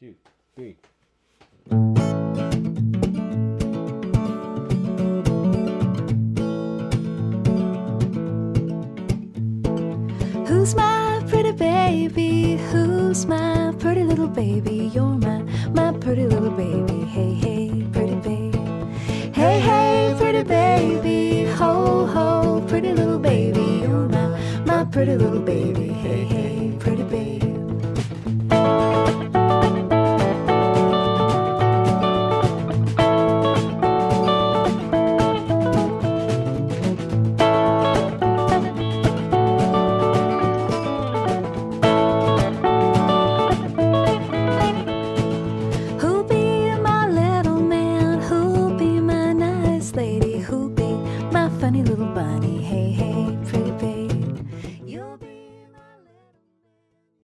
two, three. Who's my pretty baby? Who's my pretty little baby? You're my, my pretty little baby. Hey, hey, pretty baby. Hey, hey, pretty baby. Ho, ho, pretty little baby. You're my, my pretty little baby. Hey, hey. who be my funny little bunny. Hey, hey, pretty.